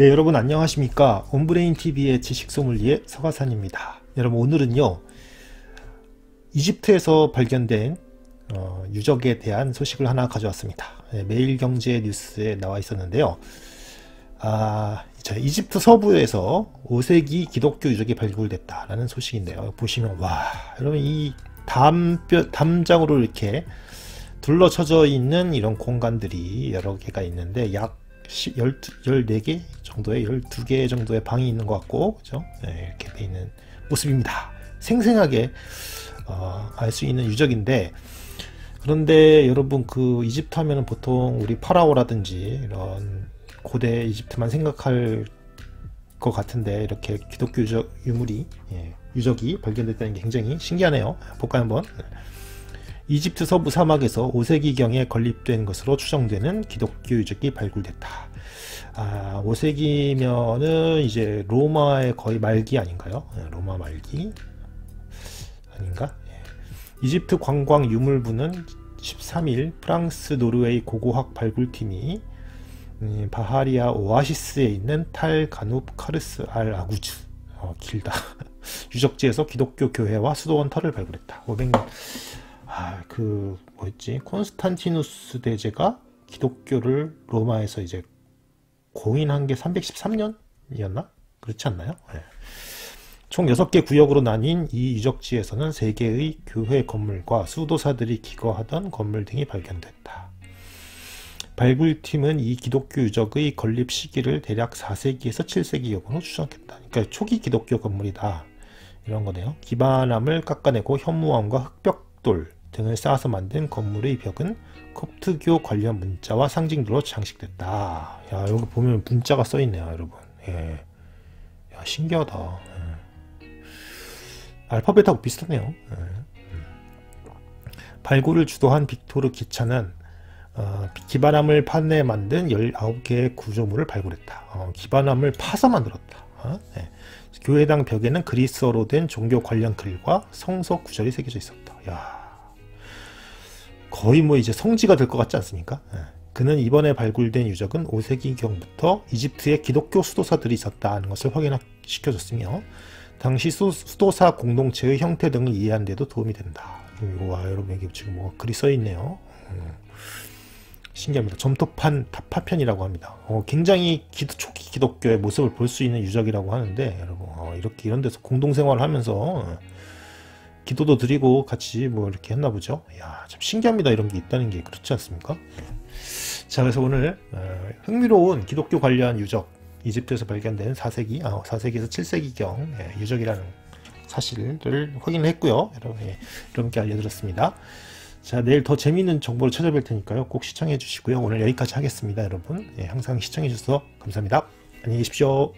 네 여러분 안녕하십니까? 온브레인TV의 지식소믈리의 서가산입니다. 여러분 오늘은요 이집트에서 발견된 어, 유적에 대한 소식을 하나 가져왔습니다. 네, 매일경제 뉴스에 나와 있었는데요. 아, 자, 이집트 서부에서 5세기 기독교 유적이 발굴됐다라는 소식인데요. 보시면 와 여러분 이 담뼈, 담장으로 이렇게 둘러쳐져 있는 이런 공간들이 여러 개가 있는데 약 14개 정도의 12개 정도의 방이 있는 것 같고 그죠? 네, 이렇게 돼 있는 모습입니다. 생생하게 어, 알 수 있는 유적인데 그런데 여러분 그 이집트 하면은 보통 우리 파라오라든지 이런 고대 이집트만 생각할 것 같은데 이렇게 기독교 유적, 유물이 예, 유적이 발견됐다는 게 굉장히 신기하네요. 볼까요 한번? 이집트 서부 사막에서 5세기경에 건립된 것으로 추정되는 기독교 유적이 발굴됐다. 아, 5세기면은 이제 로마의 거의 말기 아닌가요? 네, 로마 말기 아닌가? 예. 이집트 관광 유물부는 13일 프랑스 노르웨이 고고학 발굴팀이 음, 바하리아 오아시스에 있는 탈 가누프 카르스 알 아구즈 어, 길다 유적지에서 기독교 교회와 수도원 터를 발굴했다. 500년 아, 그 뭐였지? 콘스탄티누스 대제가 기독교를 로마에서 이제 공인한 게 313년이었나? 그렇지 않나요? 네. 총 6개 구역으로 나뉜 이 유적지에서는 3개의 교회 건물과 수도사들이 기거하던 건물 등이 발견됐다. 발굴팀은 이 기독교 유적의 건립 시기를 대략 4세기에서 7세기경으로 추정했다. 그러니까 초기 기독교 건물이다. 이런 거네요. 기반함을 깎아내고 현무암과 흑벽돌, 등을 쌓아서 만든 건물의 벽은 콥트교 관련 문자와 상징들로 장식됐다. 야 여기 보면 문자가 써있네요 여러분. 예. 야 신기하다. 예. 알파벳하고 비슷하네요. 예. 음. 발굴을 주도한 빅토르 기차는 어, 기반함을 파내 만든 19개의 구조물을 발굴했다. 어, 기반함을 파서 만들었다. 어? 네. 교회당 벽에는 그리스어로 된 종교 관련 글과 성서 구절이 새겨져 있었다. 야, 거의 뭐 이제 성지가 될 것 같지 않습니까? 예. 그는 이번에 발굴된 유적은 5세기경부터 이집트의 기독교 수도사들이 있었다는 것을 확인시켜줬으며 당시 수 도사 공동체의 형태 등을 이해하는 데도 도움이 된다. 와 여러분 여기 지금 뭐 글이 써 있네요. 음. 신기합니다. 점토판 타파편이라고 합니다. 어, 굉장히 기도, 초기 기독교의 모습을 볼 수 있는 유적이라고 하는데 여러분 어, 이렇게 이런 데서 공동생활을 하면서 기도도 드리고 같이 뭐 이렇게 했나 보죠. 야, 참 신기합니다. 이런 게 있다는 게 그렇지 않습니까? 자, 그래서 오늘 어, 흥미로운 기독교 관련 유적, 이집트에서 발견된 4세기, 아, 4세기에서 7세기경 예, 유적이라는 사실을 확인했고요. 여러분, 예, 여러분께 알려드렸습니다. 자, 내일 더 재미있는 정보를 찾아뵐 테니까요. 꼭 시청해 주시고요. 오늘 여기까지 하겠습니다, 여러분. 예, 항상 시청해 주셔서 감사합니다. 안녕히 계십시오.